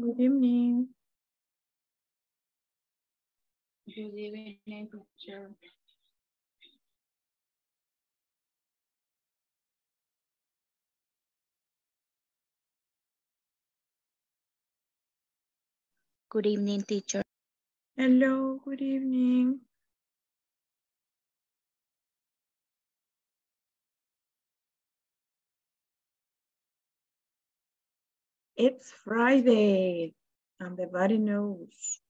Good evening. Good evening, teacher. Good evening, teacher. Hello, good evening. It's Friday, and everybody knows.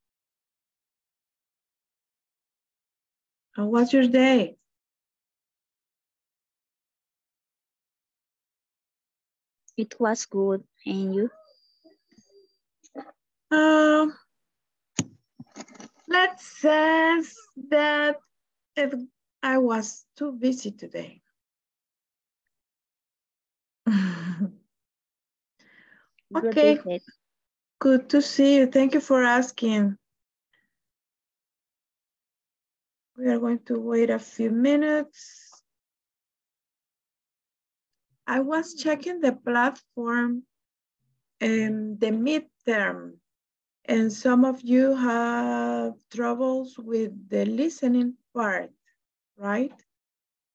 How was your day? It was good. And you? Um, let's say that it, I was too busy today. Okay. Good to see you. Thank you for asking. We are going to wait a few minutes. I was checking the platform and the midterm, and some of you have troubles with the listening part, right?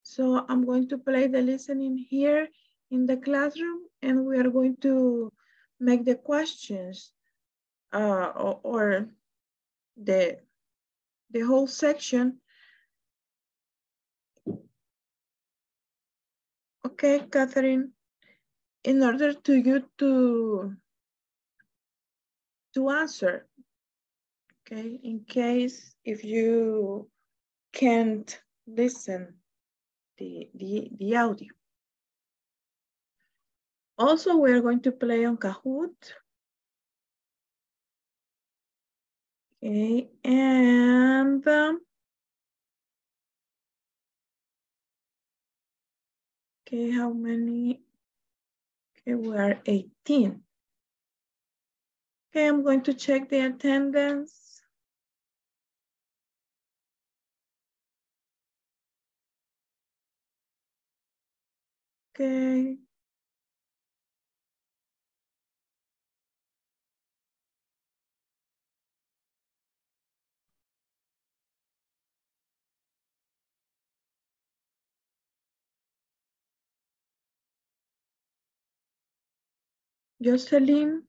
So I'm going to play the listening here in the classroom, and we are going to make the questions uh, or, or the, the whole section. Okay, Catherine, in order to you to, to answer, okay, in case if you can't listen the, the, the audio. Also, we're going to play on Kahoot. Okay, and um, okay, how many? Okay, we are 18. Okay, I'm going to check the attendance. Okay. Jocelyn,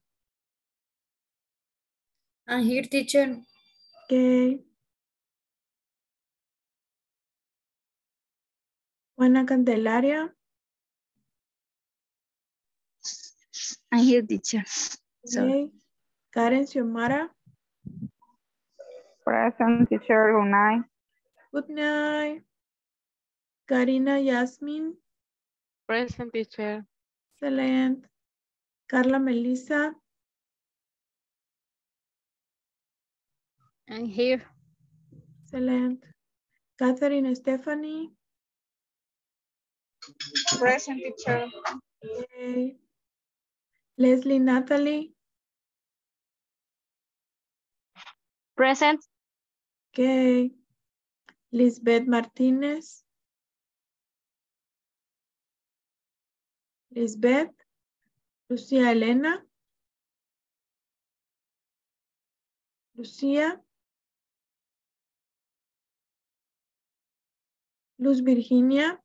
I'm ah, here, teacher. okay. Juana Candelaria, I'm here, teacher. Sorry. okay. Karen Xiomara, Present teacher, good night. good night. Karina Yasmin, Present teacher. excelente. Carla Melissa, I'm here. Excellent. Catherine Stephanie, Present teacher. okay. Leslie Natalie, Present. okay. Lisbeth Martinez, Lisbeth, Lucia Elena, Lucia, Luz Virginia,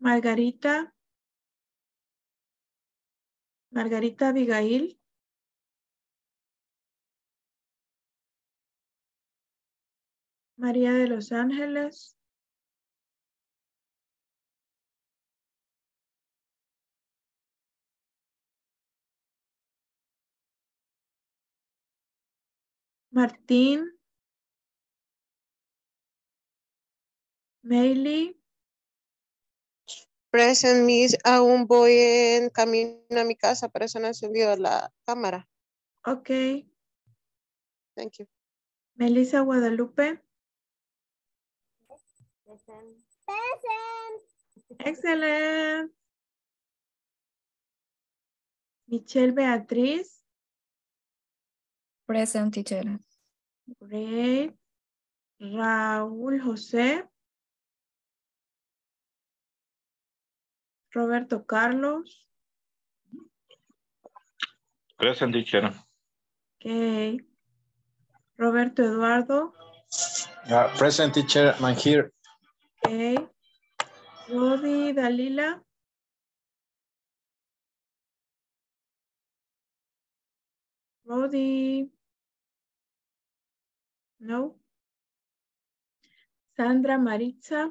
Margarita, Margarita Abigail, María de los Ángeles, Martín, Meili, Present, Miss, aún voy en camino a mi casa, por eso no he encendido la cámara. ok. Thank you. Melissa Guadalupe, excelente. Michelle Beatriz, Present teacher. great. Raúl José, Roberto Carlos. Present teacher. Okay. Roberto Eduardo. Uh, present teacher, I'm here. Okay. Rodi Dalila. Rodi. No. Sandra Maritza.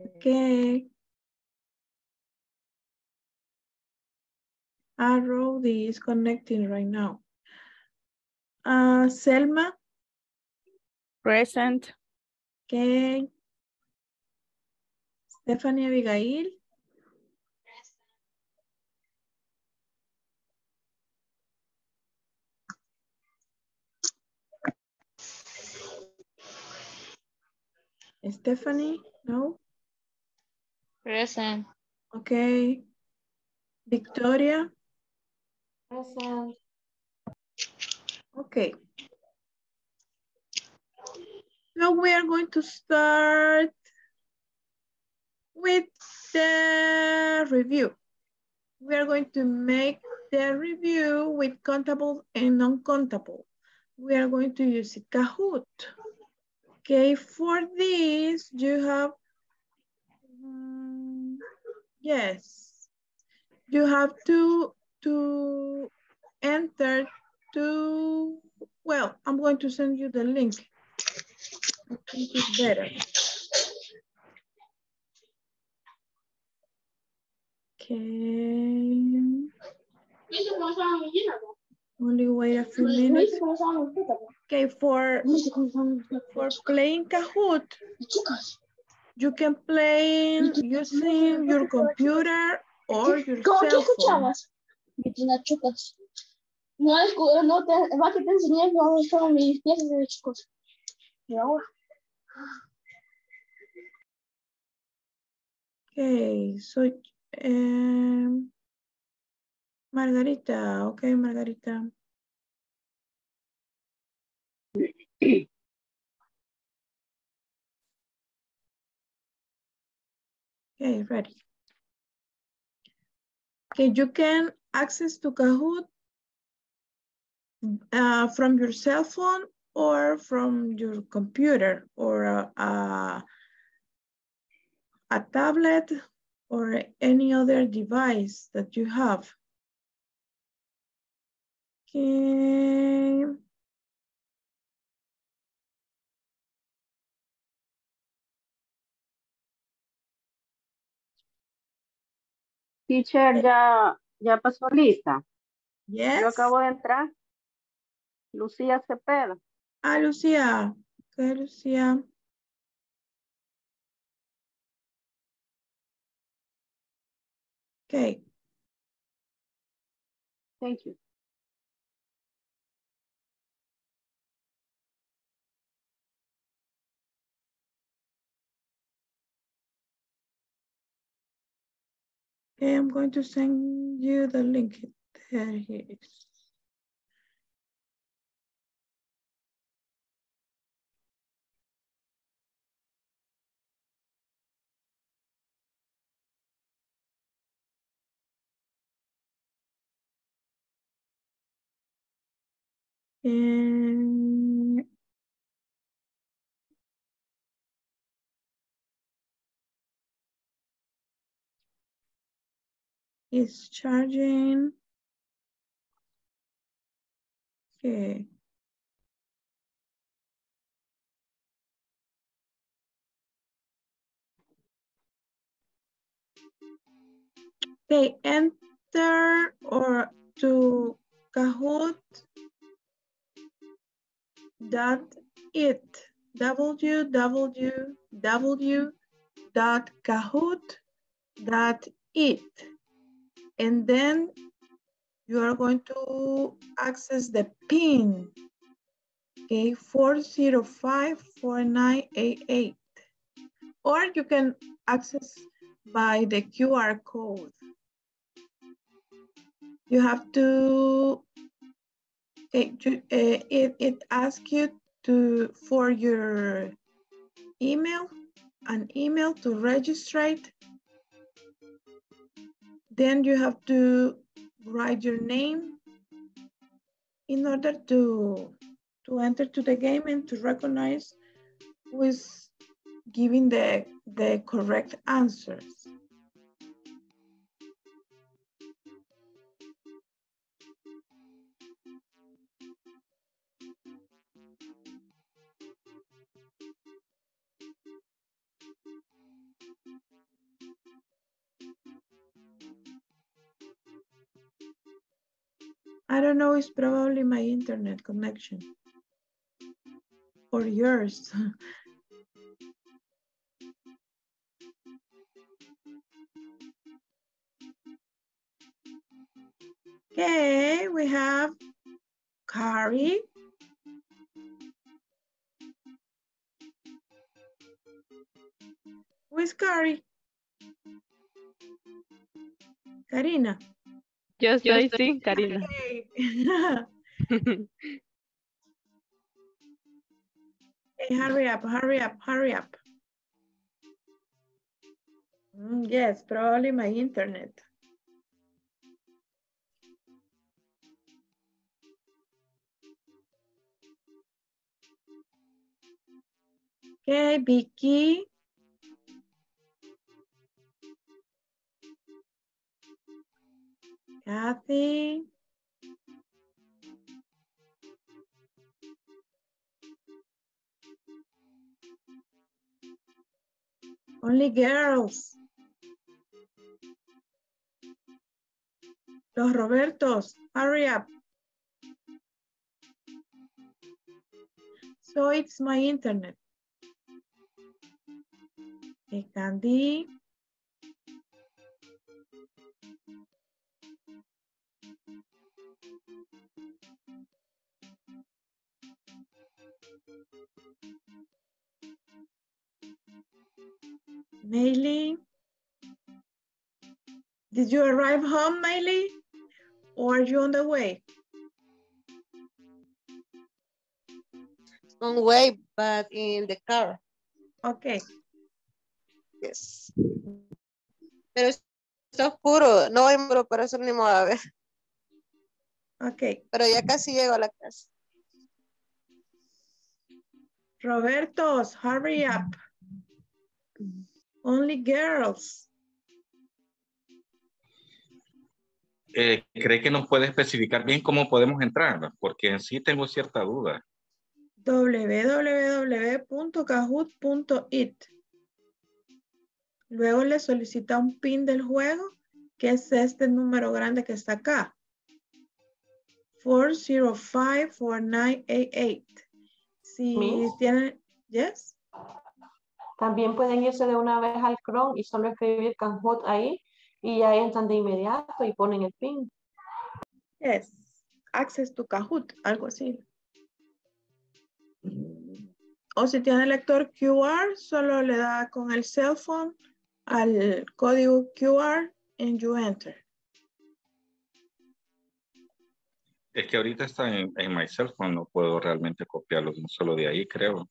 Okay. Ah, Rodi is connecting right now. Uh, Selma. Present. Okay. Stephanie Abigail. Stephanie, no? Present. Okay. Victoria. Present. Okay. Now we are going to start with the review. We are going to make the review with countable and non-countable. We are going to use Kahoot. Okay, for this you have, mm, yes, you have to, to enter to, well, I'm going to send you the link. I think it's better. Okay. Only wait a few minutes. Okay, for, for playing Kahoot, you can play using your computer or your ¿Cómo tú escuchabas? No, escu- no te, va que te enseñé cómo estaban mis piezas de chicos. Y ahora. Okay, so um, Margarita, okay, Margarita. Okay, ready. Okay, you can access to Kahoot uh, from your cell phone or from your computer or a, a, a tablet or any other device that you have. Okay. Teacher, ya, ya pasó lista. Yes. Yo acabo de entrar. Lucía Cepeda. Ah, Lucía. Okay, Lucía. Okay. Thank you. Okay, I'm going to send you the link. There he is. And it's charging. Okay. Okay, enter or to Kahoot dot it www dot kahoot dot it and then you are going to access the pin okay? 4054988 or you can access by the QR code. You have to uh, it, it asks you to, for your email, an email to register. Then you have to write your name in order to, to enter to the game and to recognize who is giving the, the correct answers. I don't know, it's probably my internet connection. Or yours. okay, we have Kari. Who is Kari? Karina. Yo estoy sí, Karina. Hey, hurry up, hurry up, hurry up. Mm, yes, probably my internet. Okay, Vicky. Kathy. Only girls. Los Robertos, hurry up. So it's my internet. Okay, Candy. Maylee. Did you arrive home, Maylee? Or are you on the way? On way, but in the car. Okay. Yes. Pero está oscuro, no hay muro, por eso ni me a ver. Okay. Pero ya casi llego a la casa. Robertos, hurry up. Only girls. Eh, ¿Cree que nos puede especificar bien cómo podemos entrar? Porque en sí tengo cierta duda. www.kahoot.it. Luego le solicita un pin del juego, que es este número grande que está acá. 4054988. Si Miss. tienen, yes, También pueden irse de una vez al Chrome y solo escribir Kahoot ahí y ya entran de inmediato y ponen el pin. yes, access to Kahoot, algo así. O si tiene lector QR, solo le da con el cell phone al código QR and you enter. Es que ahorita está en, en my cell phone, no puedo realmente copiarlo solo de ahí, creo.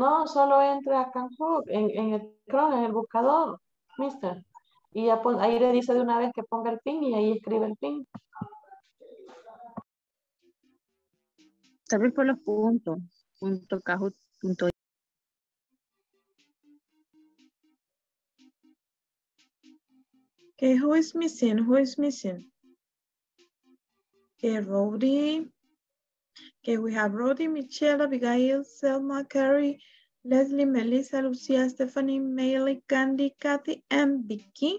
No, solo entra a Kahoot en, el Chrome, en el buscador, mister. Y ya pon- ahí le dice de una vez que ponga el pin y ahí escribe el pin. Tal por los puntos. Punto Kahoot, punto Okay, who is missing? Who is missing? Okay, Rody. Okay, we have Rody, Michelle, Abigail, Selma, Carrie, Leslie, Melissa, Lucia, Stephanie, Maylee, Candy, Kathy, and Vicky.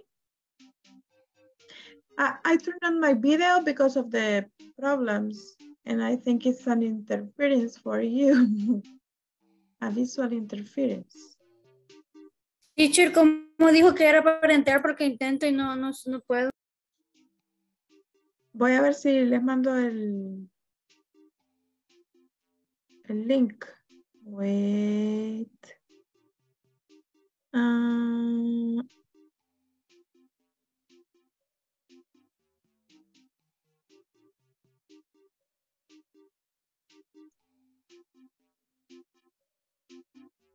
I, I turned on my video because of the problems, and I think it's an interference for you. A visual interference. Teacher, ¿cómo dijo que era para entrar? Porque intento y no, no, no puedo. Voy a ver si les mando el link. Wait. Ah,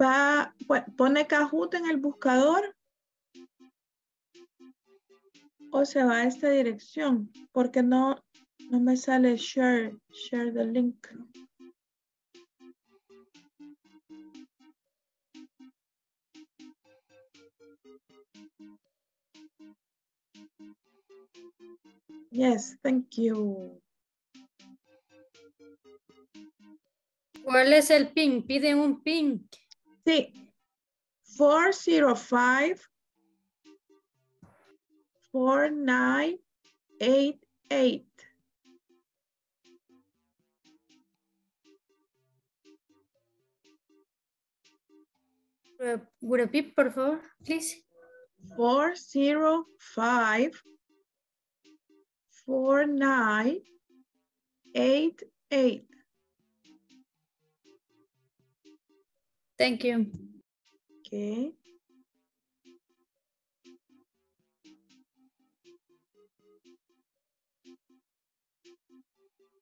va, Pu- ¿Pone Kahoot en el buscador? ¿O se va a esta dirección? Porque no, no me sale share, share the link. Yes, thank you. ¿Cuál es el pin? Piden un pin. Sí. 405 4988. Uh, repeat, por favor, please. 405 4988. Thank you. Okay.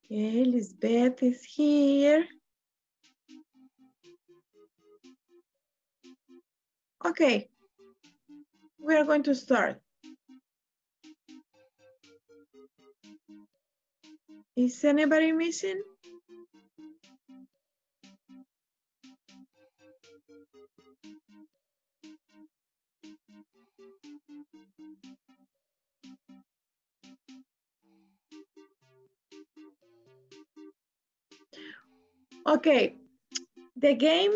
Okay, Lisbeth is here. Okay, we are going to start. Is anybody missing? Okay, the game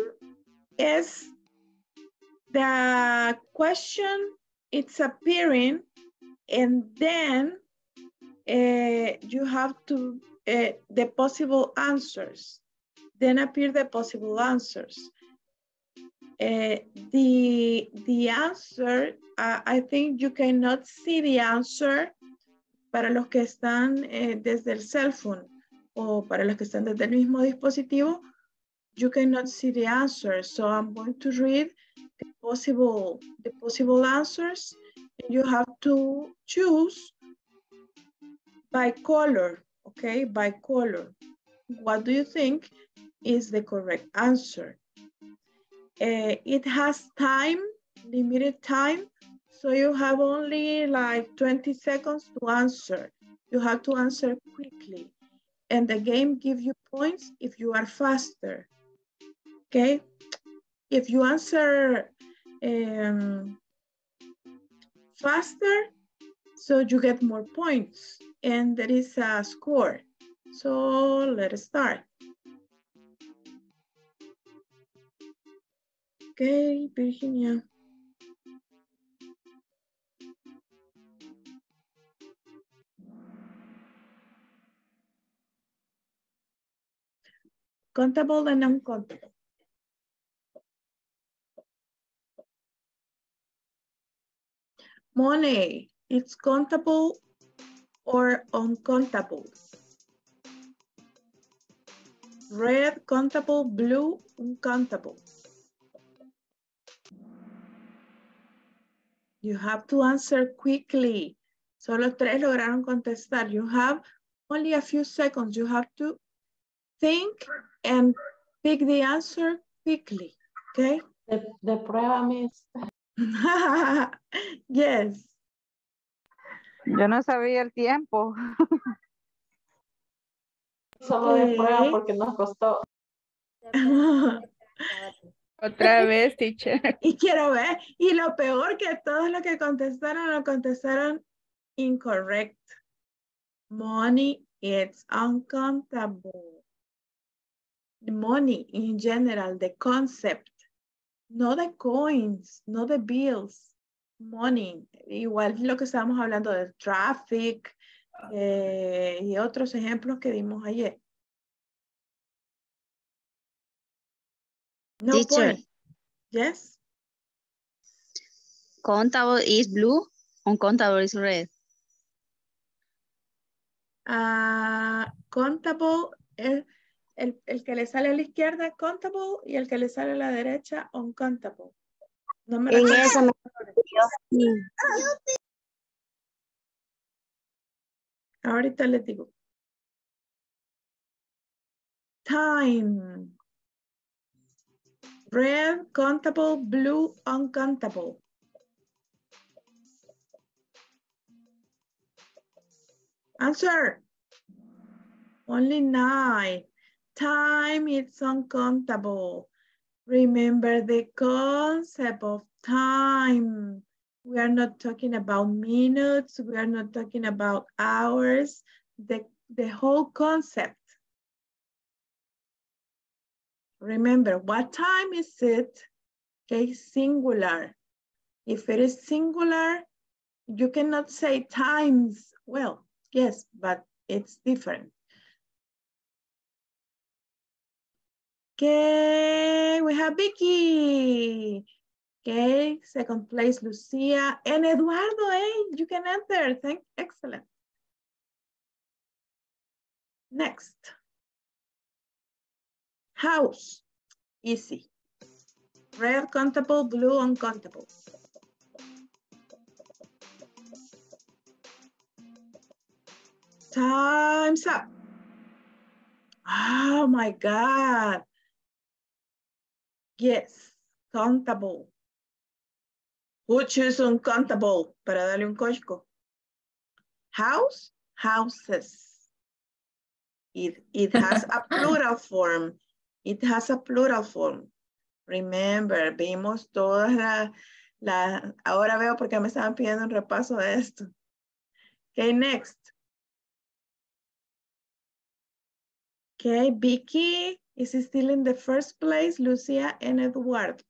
is the question it's appearing and then uh, you have to uh, the possible answers. Then appear the possible answers. Uh, the the answer uh, i think you cannot see the answer para los que están eh, desde el cell phone o para los que están desde el mismo dispositivo you cannot see the answer so i'm going to read the possible the possible answers and you have to choose by color okay? By color. What do you think is the correct answer? Uh, it has time limited time so you have only like 20 seconds to answer. You have to answer quickly. And the game give you points if you are faster okay? If you answer um, faster so you get more points and there is a score. So let's start. Okay virginia. Countable and uncountable money it's countable or uncountable. Red countable. Blue uncountable. You have to answer quickly. Solo tres lograron contestar. You have only a few seconds. You have to think and pick the answer quickly okay? The, de prueba, Miss. yes Yo no sabía el tiempo. Solo de prueba porque nos costó. Otra vez, teacher. Y quiero ver, y lo peor que todos los que contestaron lo contestaron incorrect. Money is uncountable. Money in general, the concept, no the coins, no the bills, money. Igual lo que estábamos hablando del traffic eh, y otros ejemplos que dimos ayer. No Teacher. point. Yes. Countable is blue, uncountable is red. Ah, contable, el, el, el que le sale a la izquierda, contable, y el que le sale a la derecha, uncontable. No me En recuerdo. esa me Ahorita les digo. Time. Red, countable, blue, uncountable. Answer. Only nine. Time is uncountable. Remember the concept of time. We are not talking about minutes. We are not talking about hours. The, the whole concept. Remember, what time is it? Okay, singular. If it is singular, you cannot say times. Well, yes, but it's different. Okay, we have Vicky. Okay, second place, Lucia. And Eduardo, hey, you can enter. Thank, excellent. Next. House, easy. Red countable, blue uncountable. Time's up. Oh my God. Yes, countable. Who choose uncountable para darle un código? House, houses. It, it has a plural form. It has a plural form. Remember, vimos todas las, la, ahora veo porque me estaban pidiendo un repaso de esto. Okay, next. Okay, Vicky is still in the first place, Lucia and Eduardo.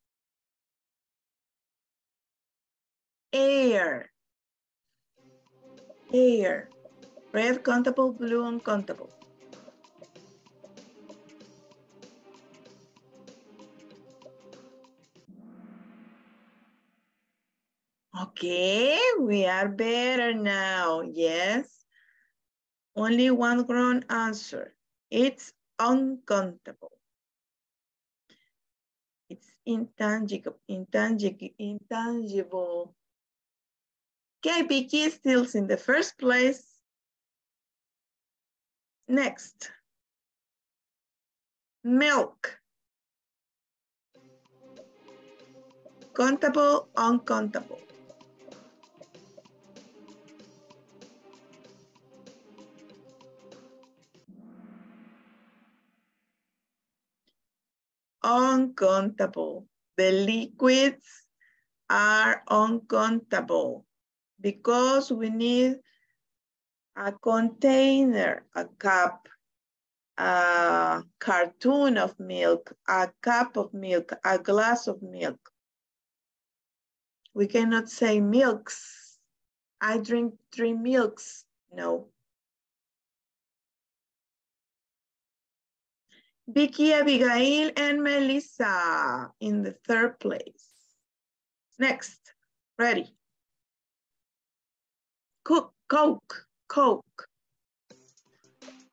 Air. Air. Red countable, blue uncountable. Okay, we are better now, yes. Only one wrong answer. It's uncountable. It's intangible, intangible, intangible. Vicky is in the first place. Next. Milk. Countable, uncountable. Uncountable. The liquids are uncountable because we need a container, a cup, a cartoon of milk, a cup of milk, a glass of milk. We cannot say milks. I drink three milks. No. Vicky, Abigail, and Melissa in the third place. Next, ready. Cook, Coke, Coke.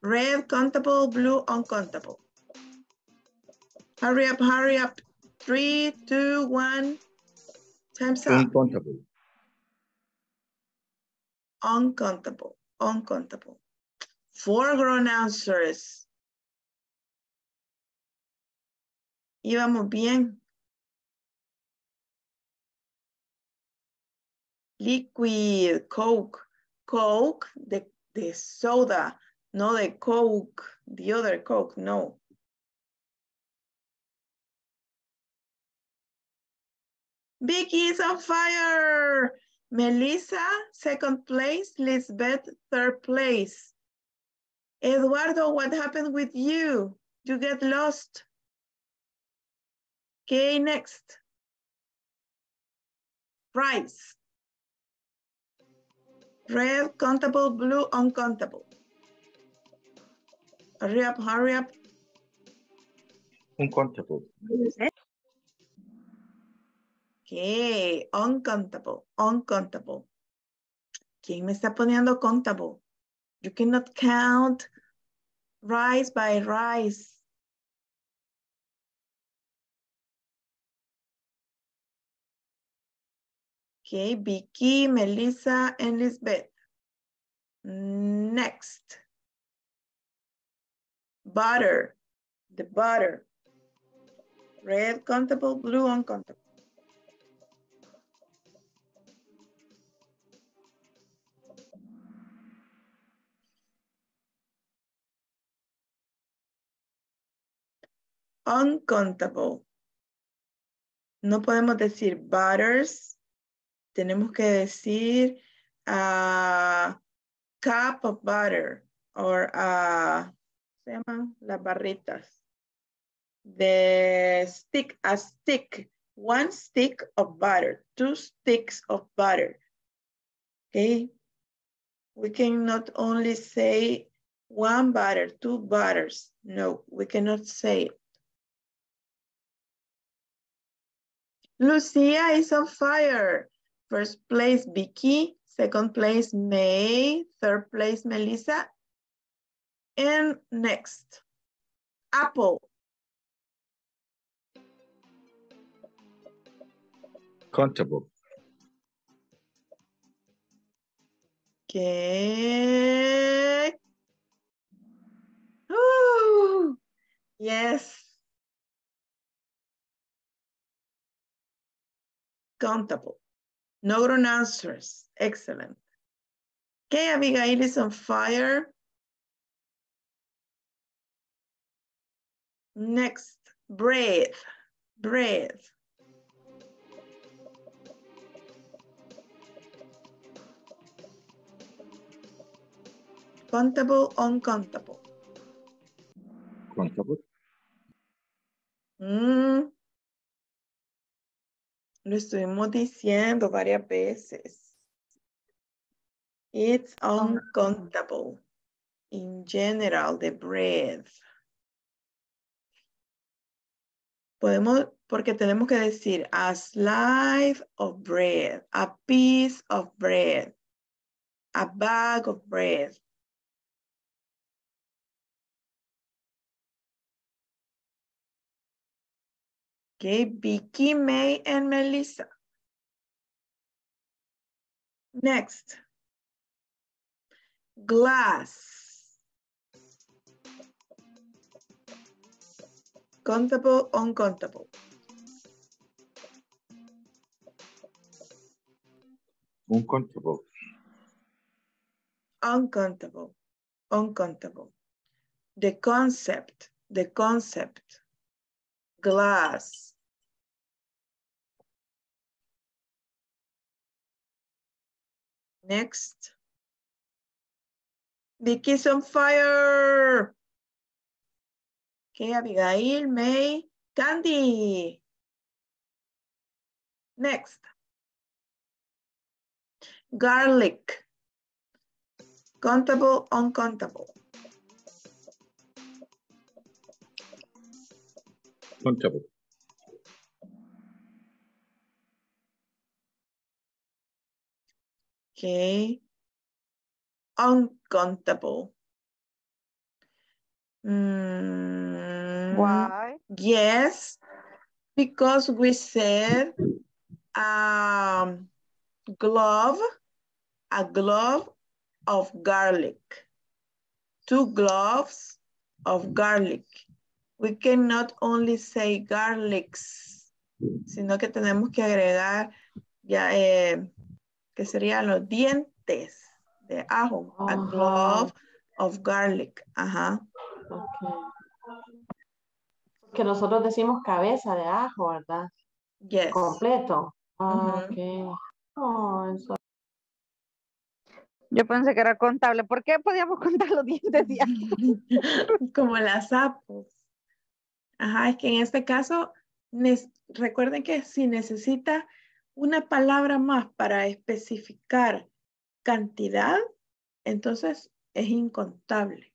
Red, countable, blue, uncountable. Hurry up, hurry up. Three, two, one. Time's up. Uncountable. Uncountable, uncountable. Four grown answers. Íbamos bien. Liquid, Coke. Coke, the, the soda, no the Coke, the other Coke, no. Vicky is on fire. Melissa, second place. Lisbeth, third place. Eduardo, what happened with you? You get lost. Okay, next. Rice. Red, countable, blue, uncountable. Hurry up, hurry up. Uncountable. Okay, uncountable, uncountable. ¿Quién me está poniendo countable? You cannot count rice by rice. Okay, Vicky, Melissa, and Lisbeth. Next. Butter, the butter. Red, countable, blue, uncountable. Uncountable. No podemos decir butters. Tenemos que decir a cup of butter or ah, a, se llaman las barritas. The stick, a stick, one stick of butter, two sticks of butter. Okay. We cannot only say one butter, two butters. No, we cannot say it. Lucia is on fire. First place, Vicky. Second place, May. Third place, Melissa. And next, Apple. Countable. Okay. Ooh, yes. Countable. No wrong answers. Excellent. Okay, Abigail is on fire. Next, breathe, breathe. Countable, uncountable. Countable. Mm. Lo estuvimos diciendo varias veces. It's uncountable. In general, the breath. Podemos, porque tenemos que decir a slice of bread, a piece of bread, a bag of bread. Okay, Vicky, May, and Melissa. Next. Glass. Countable, uncountable. Uncountable. Uncountable, uncountable. The concept, the concept. Glass. Next. Vicky's on fire. Okay, Abigail, May, Candy. Next. Garlic. Countable, uncountable. Countable. Okay. Uncountable. Mm, Why? Yes, because we said um, glove, a glove of garlic. Two gloves of garlic. We cannot only say garlics, sino que tenemos que agregar ya eh, que serían los dientes de ajo. A glove of garlic. Ajá. Ok. Que nosotros decimos cabeza de ajo, ¿verdad? Yes. Completo. Ah, ok. Oh, eso- Yo pensé que era contable. ¿Por qué podíamos contar los dientes de ajo? Como las apples. Ajá, es que en este caso, recuerden que si necesita una palabra más para especificar cantidad, entonces es incontable.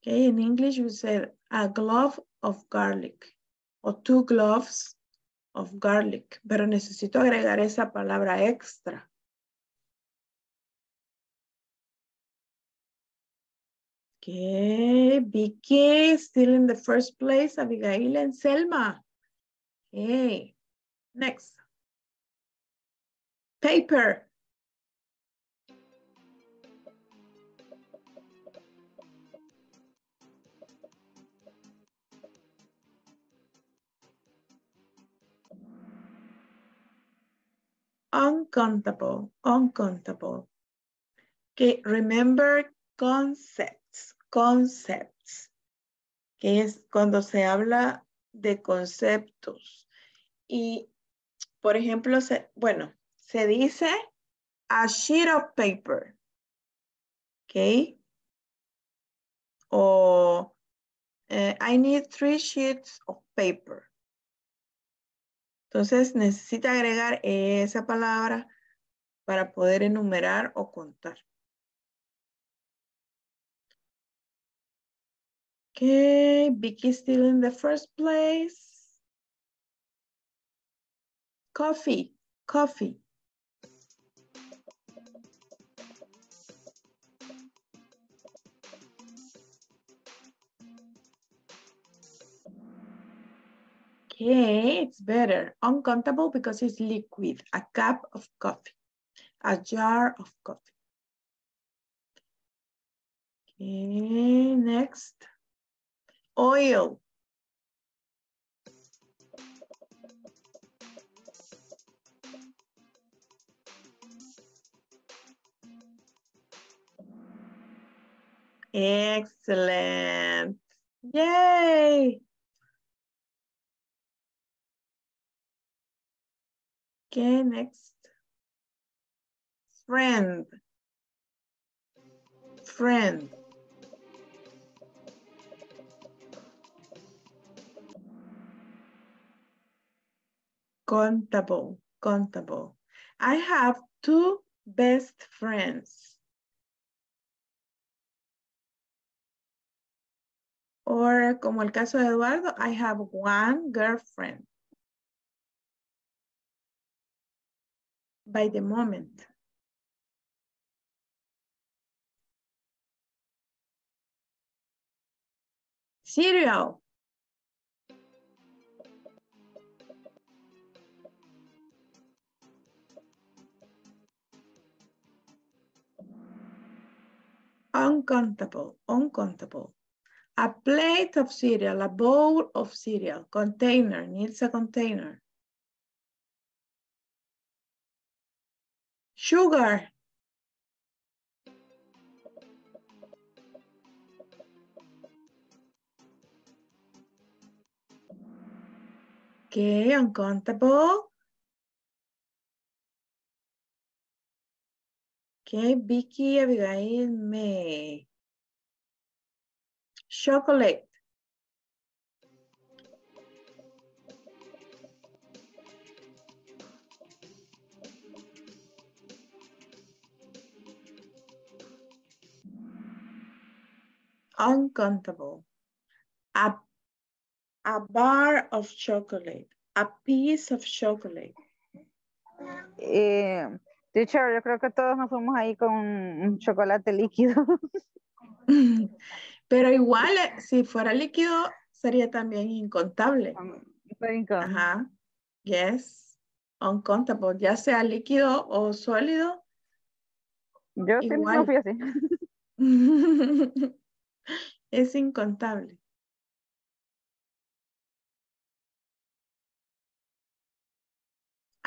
Okay, in English we say a glove of garlic o two gloves of garlic, pero necesito agregar esa palabra extra. Okay, Vicky still in the first place, Abigail and Selma. Okay, next. Paper. uncountable, uncountable. Okay, remember concept. Concepts, que es cuando se habla de conceptos. Y, por ejemplo, se, bueno, se dice a sheet of paper, okay? O eh, I need three sheets of paper. Entonces necesita agregar esa palabra para poder enumerar o contar. Okay, Vicky still in the first place. Coffee, coffee. Okay, it's better. Uncountable because it's liquid. A cup of coffee. A jar of coffee. Okay, next. Oil. Excellent. Yay. Okay, next. Friend. Friend. Contable, contable. I have two best friends. Or como el caso de Eduardo, I have one girlfriend. By the moment. Cereal. Uncountable, uncountable. A plate of cereal, a bowl of cereal, container, needs a container. Sugar. Okay, uncountable. Okay, Vicky, Abigail, May. Chocolate. Uncountable. A, a bar of chocolate. A piece of chocolate. Eh, teacher, yo creo que todos nos fuimos ahí con un chocolate líquido. Pero igual, eh, si fuera líquido, sería también incontable. Ajá. Yes. Uncontable. Ya sea líquido o sólido. Yo siempre fui así. es incontable.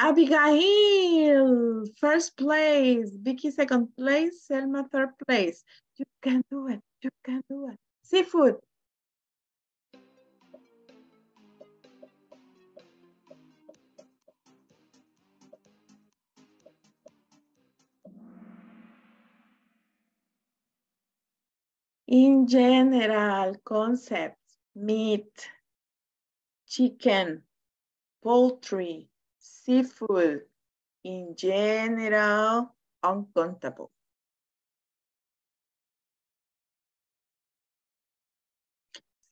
Abigail, first place. Vicky, second place. Selma, third place. You can do it. You can do it. Seafood. In general, concepts, meat, chicken, poultry, seafood, in general, uncountable.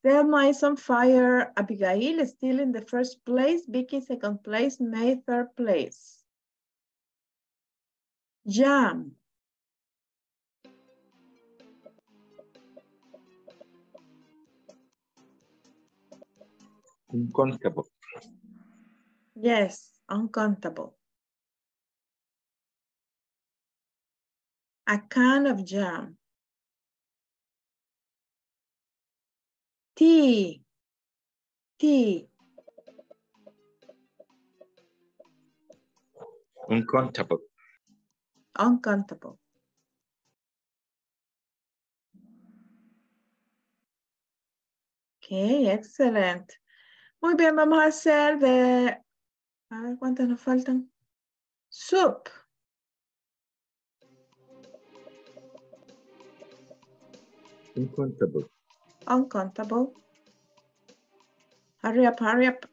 Selma is on fire. Abigail is still in the first place. Vicky second place. May third place. Jam. Uncountable. Yes, uncountable. A can of jam. Tea. Tea. Uncountable. Uncountable. Ok, excellent. Muy bien, vamos a hacer de... A ver cuántas nos faltan. Soup. Uncountable. Uncountable. Hurry up, hurry up.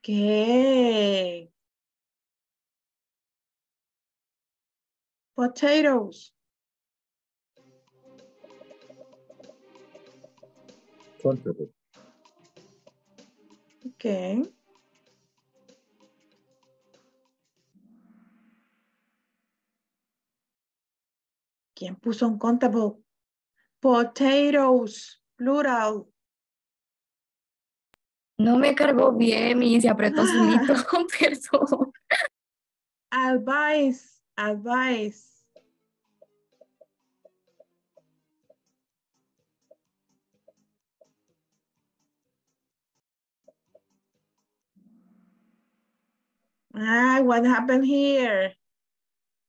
Okay. Potatoes. Countable. Okay. ¿Quién puso uncountable? Potatoes, plural. No me cargó bien y se apretó solito, perdón. Advice, advice. Ah, what happened here?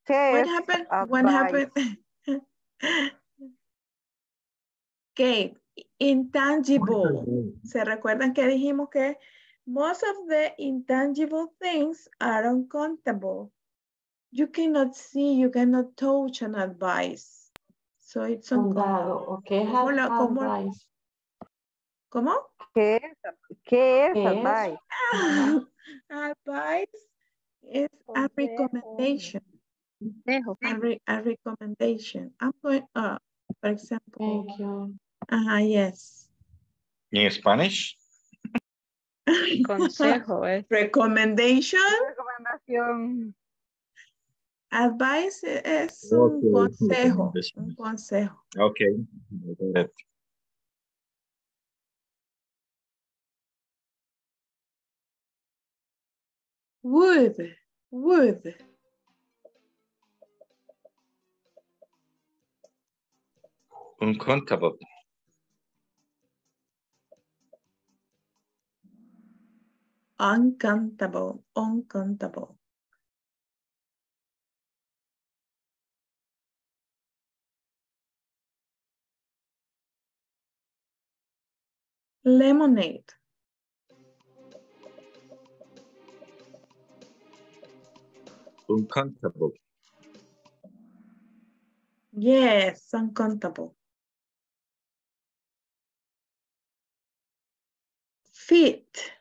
Okay. What happened? What happened? Okay, intangible. ¿Se recuerdan que dijimos que most of the intangible things are uncountable? You cannot see, you cannot touch an advice. So it's uncountable. Ok, ¿Cómo lo- cómo- advice. ¿Cómo? ¿Qué es, qué es ¿Qué es? advice? Advice is a recommendation. Consejo. A, re- a recommendation. I'm going, uh, for example, Thank you. uh, yes. In Spanish? Consejo es. Recommendation, Recomendación. advice es un consejo, recommendation. un consejo. Okay. Wood, wood. Uncountable. Uncountable, uncountable. Lemonade. Uncountable. Yes, uncountable. Fit.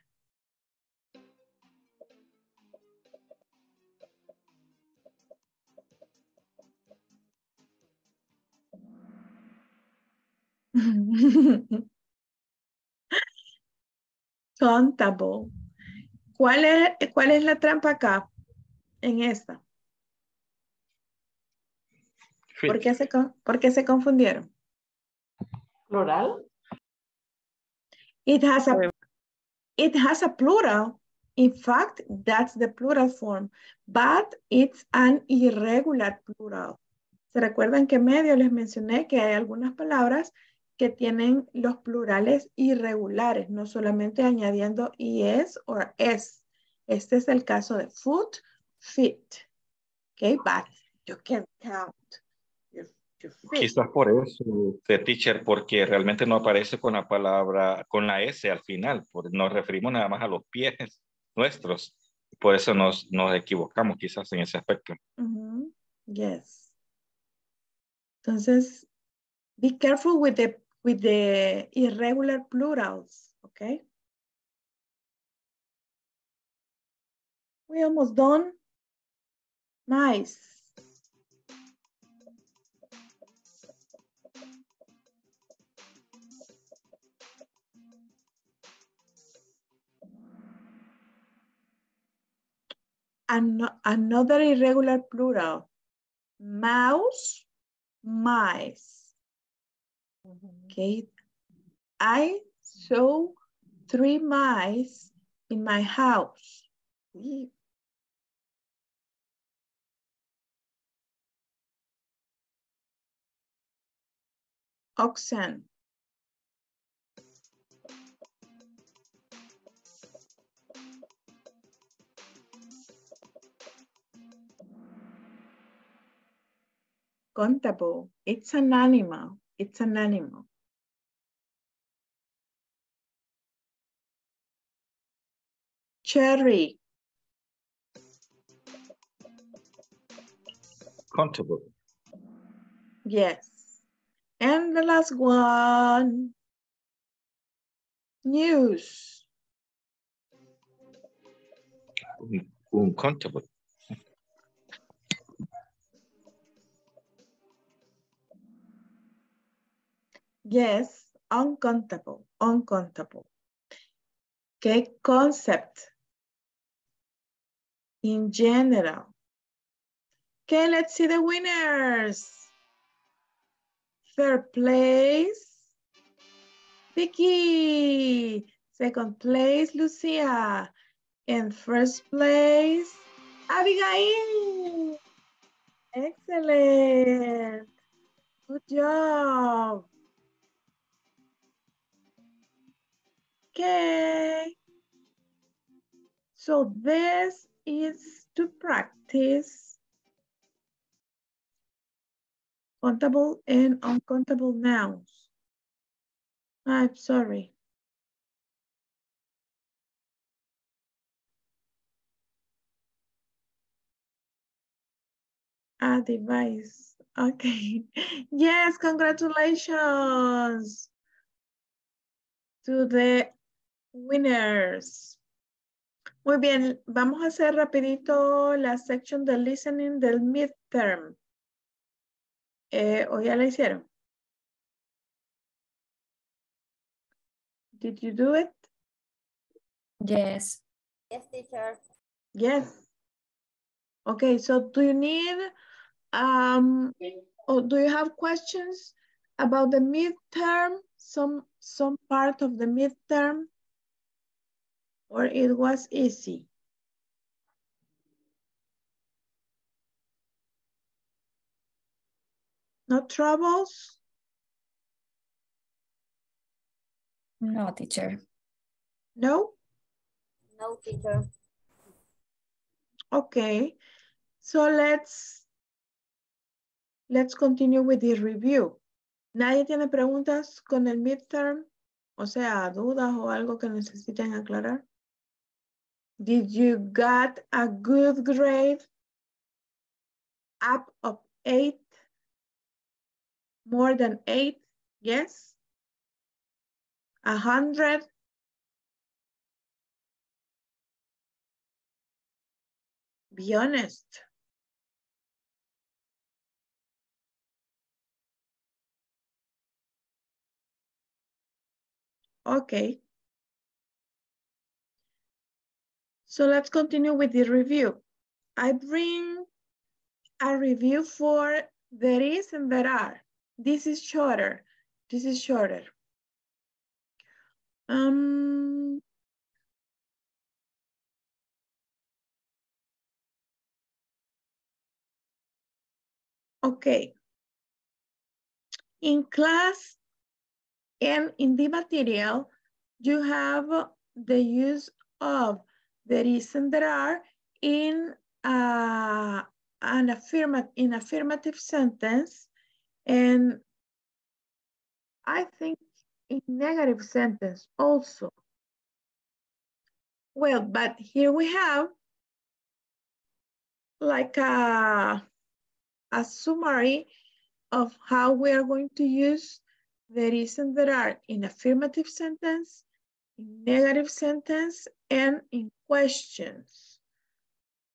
Countable. ¿Cuál es, ¿Cuál es la trampa acá? En esta. ¿Por qué se, con- por qué se confundieron? Plural. It has a it has a plural. In fact, that's the plural form, but it's an irregular plural. ¿Se recuerdan que en medio les mencioné que hay algunas palabras que tienen los plurales irregulares, no solamente añadiendo es o es. Este es el caso de foot, fit. Okay, but you can count your, your feet. Quizás por eso, teacher, porque realmente no aparece con la palabra, con la S al final, porque nos referimos nada más a los pies nuestros. Por eso nos, nos equivocamos quizás en ese aspecto. Mhm. Yes. Entonces, be careful with the with the irregular plurals, okay? We almost done. Nice. Ano- another irregular plural. Mouse, mice. Okay. I saw three mice in my house. oxen contable. It's an animal. It's an animal. Cherry. Contable. Yes. And the last one. News. Un- Uncountable. Yes, uncountable, uncountable. Okay, concept. In general. Okay, let's see the winners. Third place, Vicky. Second place, Lucia. And first place, Abigail. Excellent. Good job. Okay. So this is to practice countable and uncountable nouns. I'm sorry. A device. Okay. Yes, congratulations to the winners. Muy bien, vamos a hacer rapidito la section de listening del midterm. Eh, ¿O ya la hicieron? Did you do it? Yes. Yes, teacher. Yes. Okay, so do you need, um, or do you have questions about the midterm? Some, some part of the midterm? Or it was easy? No troubles? No, teacher. No? No, teacher. Okay, so let's let's continue with the review. ¿Nadie tiene preguntas con el midterm? O sea, dudas o algo que necesiten aclarar. Did you got a good grade? Up of eight? More than eight? Yes? A hundred? Be honest. Okay. So let's continue with the review. I bring a review for there is and there are. This is shorter. This is shorter. Um, okay. In class and in the material, you have the use of there is and there are in uh, an affirmative in affirmative sentence and I think in negative sentence also. Well, but here we have like a, a summary of how we are going to use the and that are in affirmative sentence, in negative sentence, and in questions.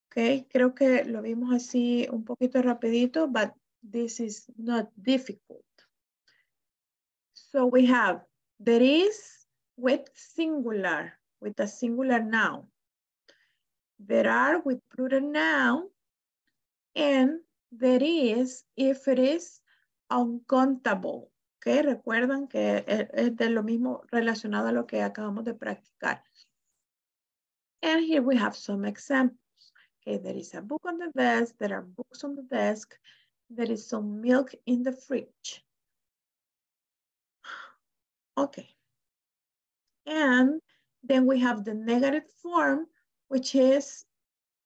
Okay, creo que lo vimos así un poquito rapidito, but this is not difficult. So we have there is with singular, with a singular noun. There are with plural noun, and there is if it is uncountable. Okay, recuerdan que es, de lo mismo relacionado a lo que acabamos de practicar. And here we have some examples. Okay, there is a book on the desk, there are books on the desk, there is some milk in the fridge. Okay. And then we have the negative form, which is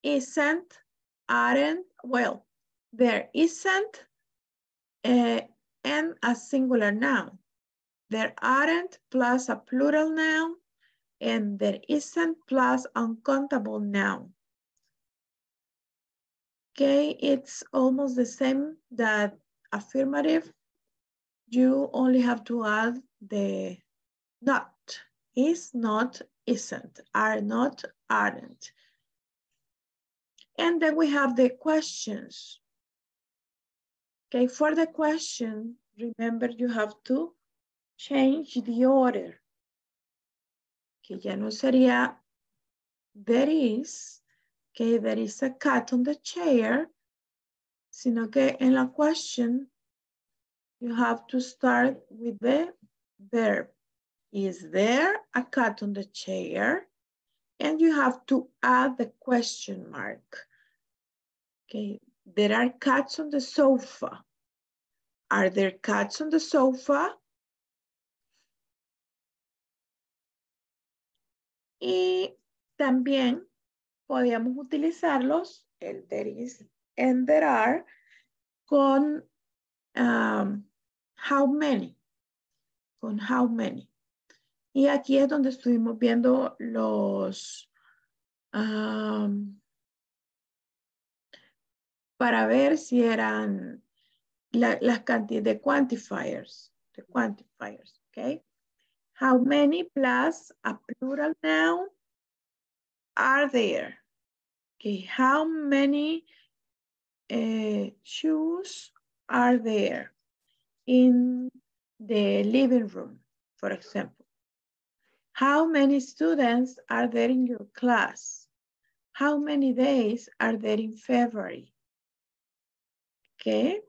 isn't, aren't, well, there isn't uh, and a singular noun. There aren't plus a plural noun and there isn't plus uncountable noun. Okay, it's almost the same that affirmative. You only have to add the not, is not, isn't, are not, aren't. And then we have the questions. Okay, for the question, remember you have to change the order. Que ya no sería there is, okay, there is a cat on the chair, sino que en la question, you have to start with the verb. Is there a cat on the chair? And you have to add the question mark. Okay, there are cats on the sofa. Are there cats on the sofa? Y también podíamos utilizarlos, el there is and there are, con um, how many, con how many. Y aquí es donde estuvimos viendo los, um, para ver si eran la, las cantidades de quantifiers, de quantifiers, ¿ok? How many plus a plural noun are there? Okay, how many uh, shoes are there in the living room, for example? How many students are there in your class? How many days are there in February? Okay.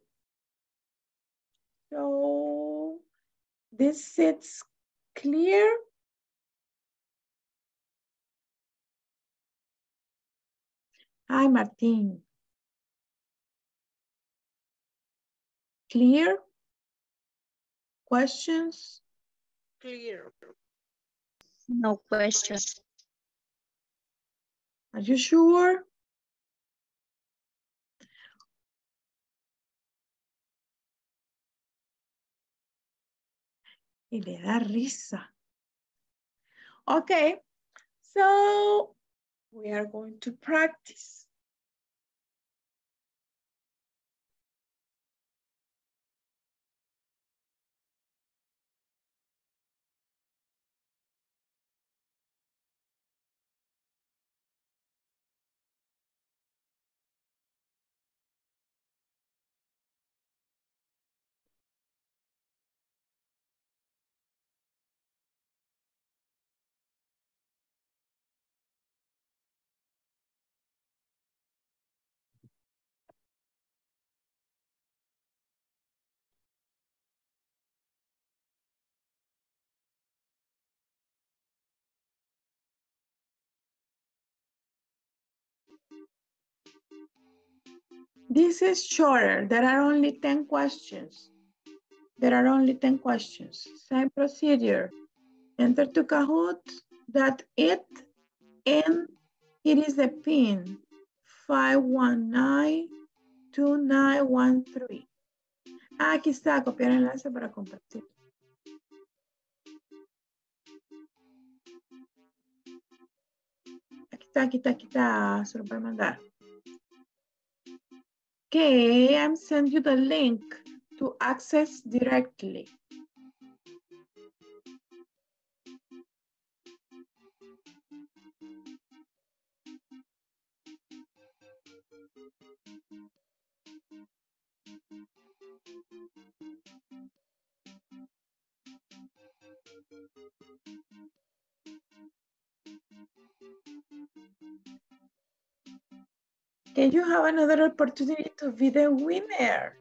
So this is clear. Hi, Martin. Clear? Questions? Clear. No questions. Are you sure? Y le da risa. Okay, so we are going to practice. This is shorter. There are only 10 questions. There are only 10 questions. Same procedure. Enter to Kahoot dot it and it is the pin 5192913. Ah, aquí está, copiar enlace para compartir. Aquí está, aquí está, aquí está, se lo voy a mandar. Okay, I'm send you the link to access directly. Can you have another opportunity to be the winner?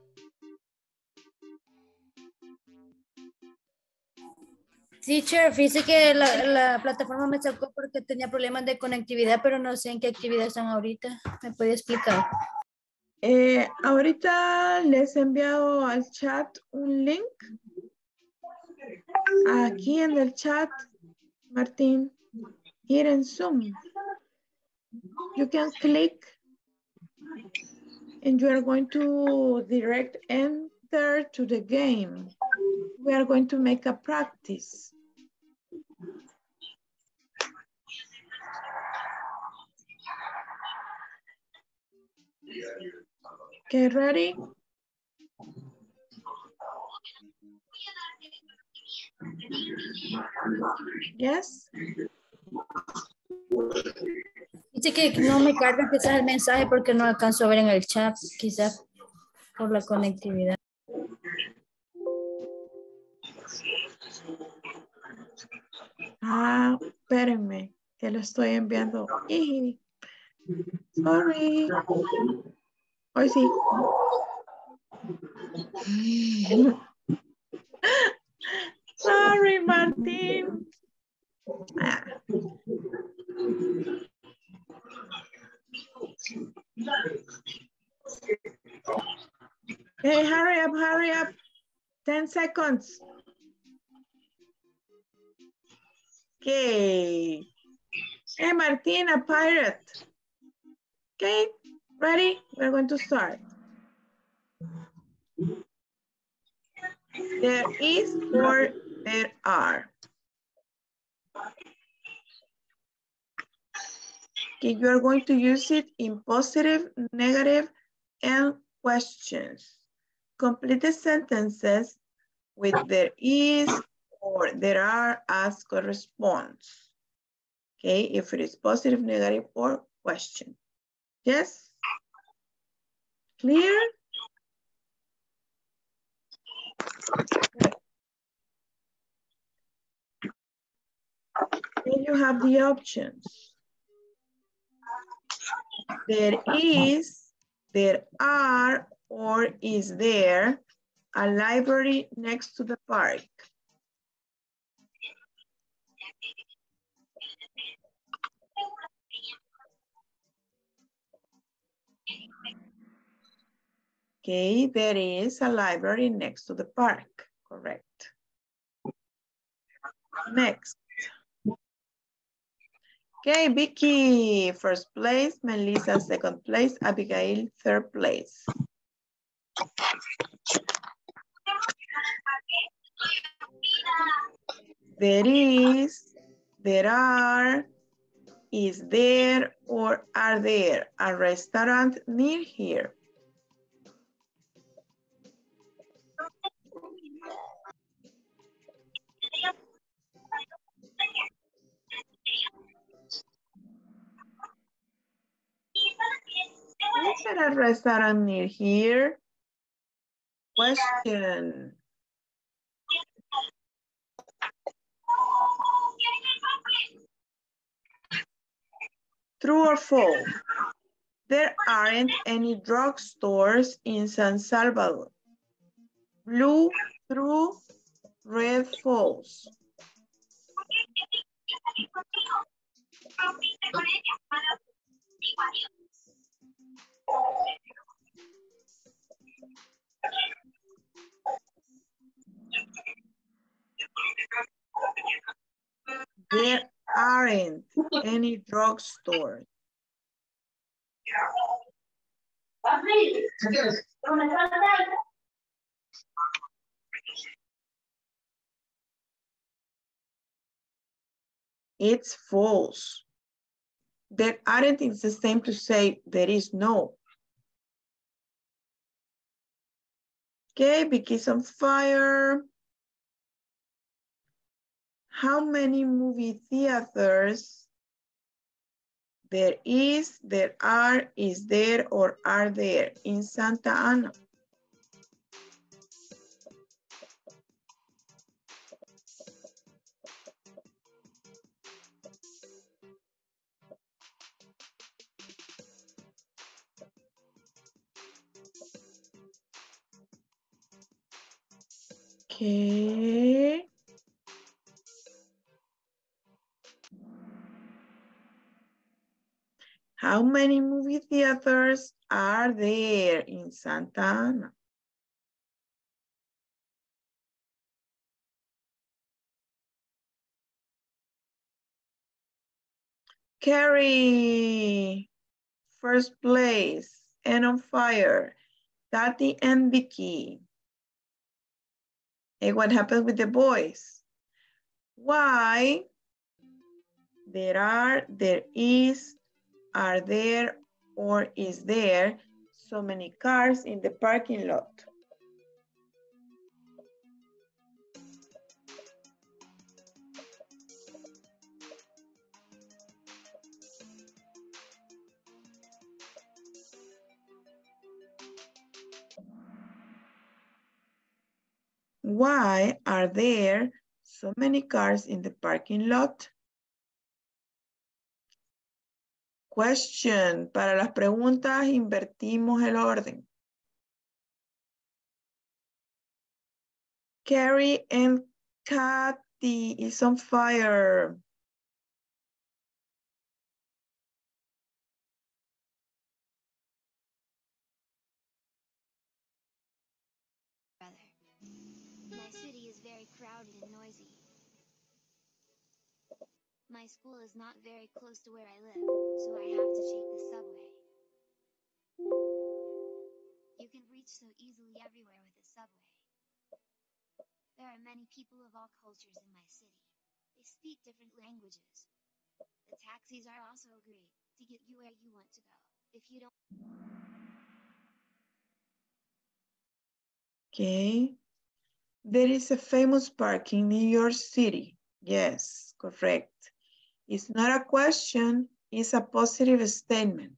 Teacher, fíjese que la, la plataforma me sacó porque tenía problemas de conectividad, pero no sé en qué actividad están ahorita. ¿Me puede explicar? Eh, ahorita les he enviado al chat un link. Aquí en el chat, Martín, here in Zoom. You can click and you are going to direct enter to the game. We are going to make a practice. Okay, ready? Yes? Dice que no me carga quizás el mensaje porque no alcanzo a ver en el chat, quizás por la conectividad. Ah, espérenme, que lo estoy enviando. Sorry. Hoy sí. Sorry, Martín. Ah. Hey, hurry up, hurry up. 10 seconds. Okay. Hey, Martin, a pirate. Okay, ready? We're going to start. There is or there are. You are going to use it in positive, negative, and questions. Complete the sentences with there is or there are as corresponds. Okay, if it is positive, negative, or question. Yes? Clear? Then you have the options. There is, there are, or is there a library next to the park? Okay, there is a library next to the park, correct. Next. Okay, Vicky, first place, Melissa, second place, Abigail, third place. There is, there are, is there, or are there a restaurant near here? Is there a restaurant near here? Question. True or false? There aren't any drugstores in San Salvador. Blue, true, red, false. There aren't any drugstores. It's false. There aren't is the same to say there is no. Okay, Vicky's on fire. How many movie theaters there is, there are, is there, or are there in Santa Ana? Okay. How many movie theaters are there in Santa Ana? Carrie, first place, and on fire. Tati and Vicky. And what happened with the boys? Why there are, there is, are there, or is there so many cars in the parking lot? Why are there so many cars in the parking lot? Question. Para las preguntas invertimos el orden. Carrie and Kathy is on fire. My school is not very close to where I live, so I have to take the subway. You can reach so easily everywhere with the subway. There are many people of all cultures in my city. They speak different languages. The taxis are also great to get you where you want to go. If you don't Okay. There is a famous park in New York City. Yes, correct. It's not a question, it's a positive statement.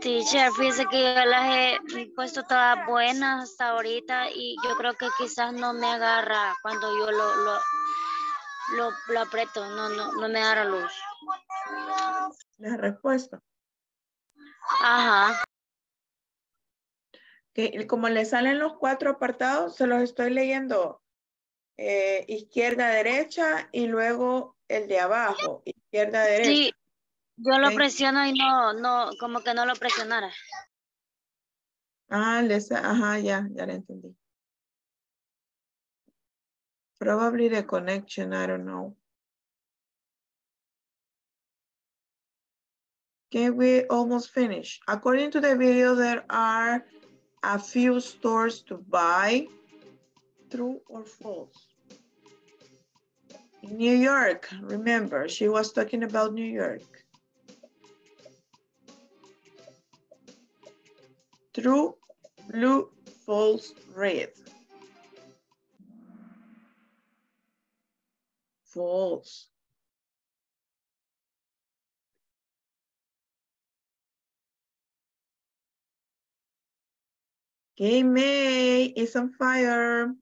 Teacher, fíjese que yo las he puesto todas buenas hasta ahorita y yo creo que quizás no me agarra cuando yo lo, lo, lo, lo aprieto, no, no, no me agarra luz. La respuesta. Ajá. Que como le salen los cuatro apartados, se los estoy leyendo. Eh, izquierda, derecha y luego el de abajo. Izquierda, derecha. Sí, yo lo presiono y no, no, como que no lo presionara. Ah, les, ajá, ya, ya la entendí. Probably the connection, I don't know. Okay, we almost finished. According to the video, there are a few stores to buy. True or false? New York, remember, she was talking about New York. True, blue, false, red. False. Okay, May is on fire.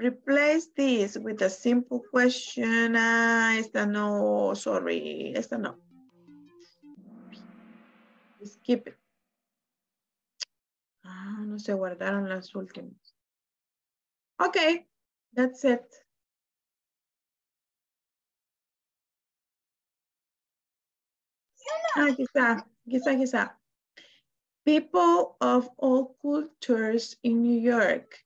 Replace this with a simple question. Ah, esta no, sorry, esta no. Skip it. Ah, no se guardaron las últimas. Okay, that's it. Ah, quizá, quizá, quizá. People of all cultures in New York.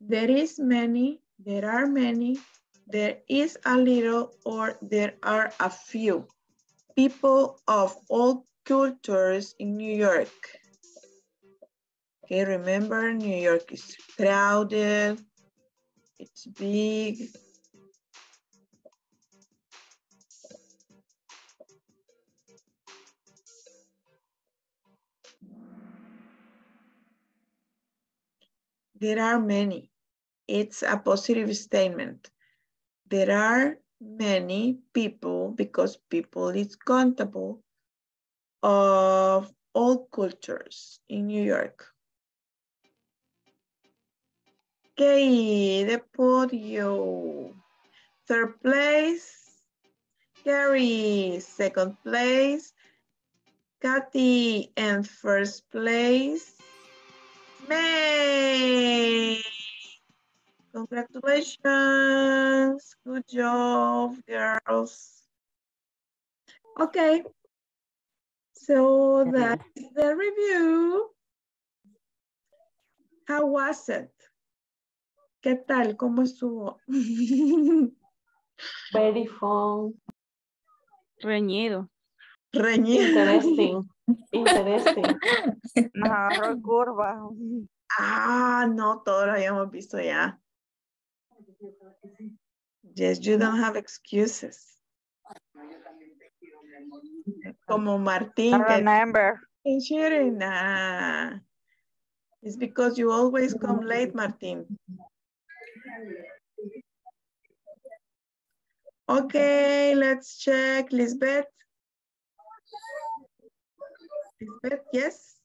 There is many, there are many, there is a little, or there are a few. People of all cultures in New York. Okay, remember New York is crowded, it's big. There are many. It's a positive statement. There are many people because people is countable of all cultures in New York. Okay, the podio. Third place, Gary. Second place, Kathy. And first place, May. Congratulations. Good job, girls. Okay. So that's the review. How was it? ¿Qué tal? ¿Cómo estuvo? Very fun. Reñido. Reñido. Interesting. Interesting. Nos agarró en curva. Ah, no, todos lo habíamos visto ya. Yes, you don't have excuses. Como Martín. I que- remember. Nah. It's because you always come late, Martin. Okay, let's check. Lisbeth. Lisbeth, yes?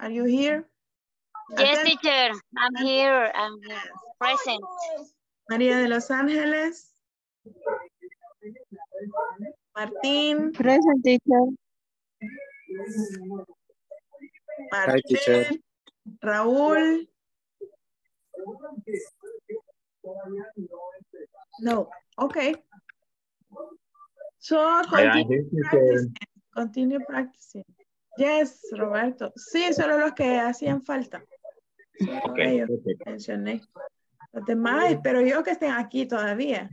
Are you here? Yes, teacher. I'm here. I'm here. Present. María de Los Ángeles. Martín. Present teacher. Hi, teacher. Martín. Raúl. No, okay. So continue practicing. Continue practicing. Yes, Roberto. Sí, solo los que hacían falta. Solo Ok, ellos perfecto. mencioné. Los demás, pero yo que estén aquí todavía.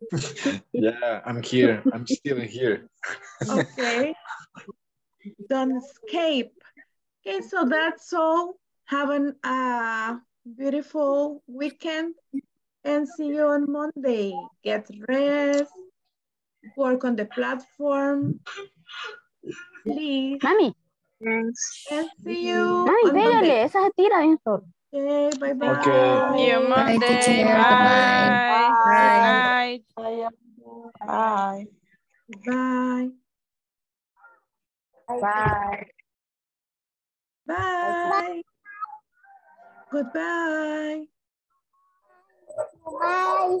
Yeah, I'm here. I'm still here. Okay. Don't escape. Okay, so that's all. Have a beautiful weekend and see you on Monday. Get rest. Work on the platform. Please. Mami, And see you mami, on pégale, esa se tira bien solo. Okay, bye bye. Okay. See you Monday. teacher. Bye. Bye. Good night. Bye. Bye. Bye. Bye. Goodbye. Bye.